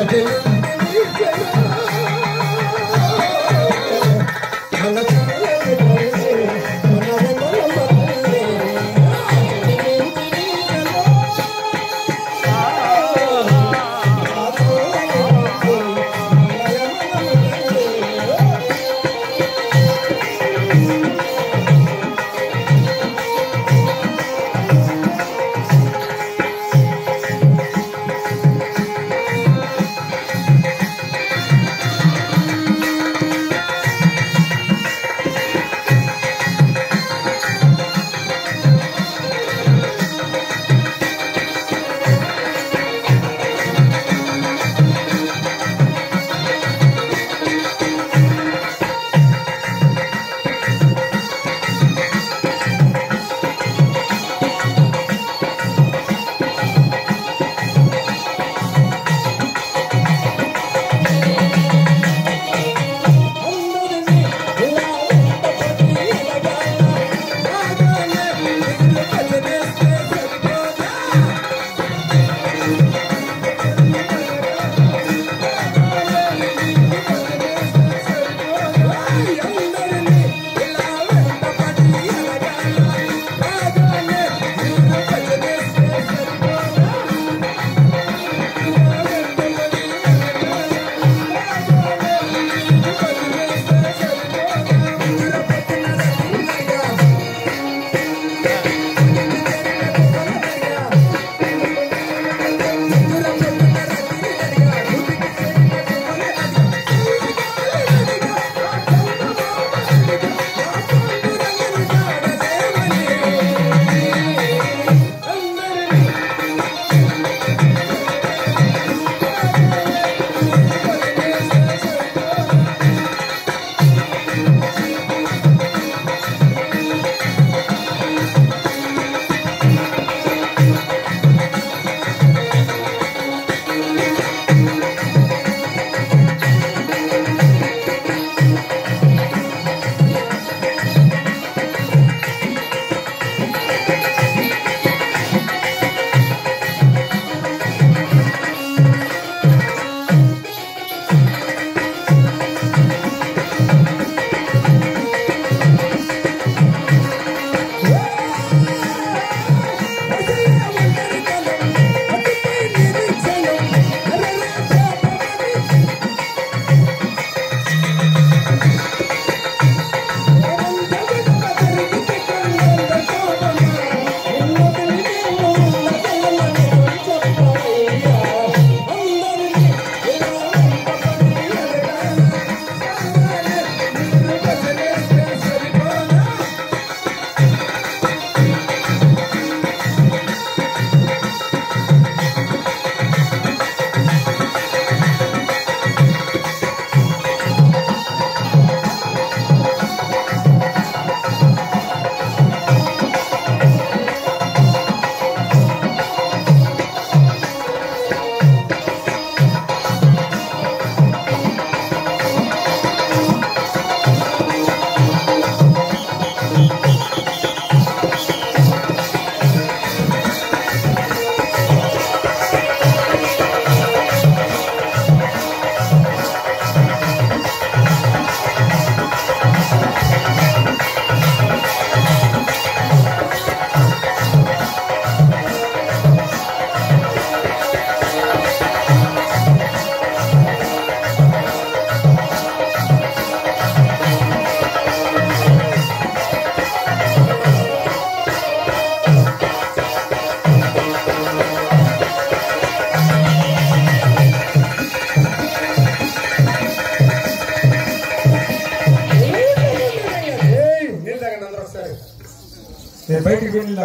Cause I బయటికి వెళ్ళిన